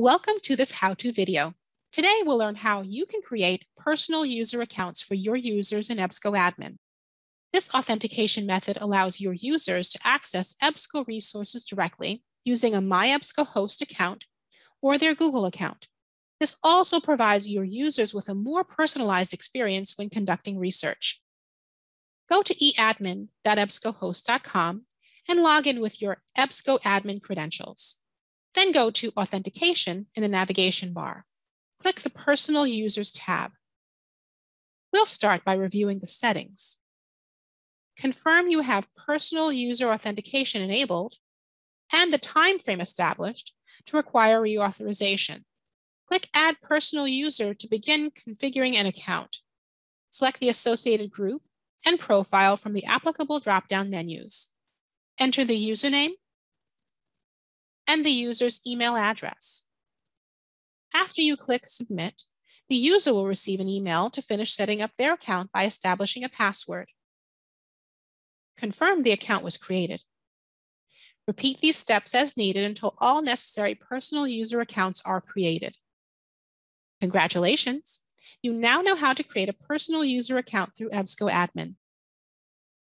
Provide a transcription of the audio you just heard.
Welcome to this how-to video. Today we'll learn how you can create personal user accounts for your users in EBSCOadmin. This authentication method allows your users to access EBSCO resources directly using a MyEBSCOhost account or their Google account. This also provides your users with a more personalized experience when conducting research. Go to eadmin.ebscohost.com and log in with your EBSCOadmin credentials. Then go to Authentication in the navigation bar. Click the Personal Users tab. We'll start by reviewing the settings. Confirm you have personal user authentication enabled and the time frame established to require reauthorization. Click Add Personal User to begin configuring an account. Select the associated group and profile from the applicable drop-down menus. Enter the username and the user's email address. After you click Submit, the user will receive an email to finish setting up their account by establishing a password. Confirm the account was created. Repeat these steps as needed until all necessary personal user accounts are created. Congratulations! You now know how to create a personal user account through EBSCOadmin.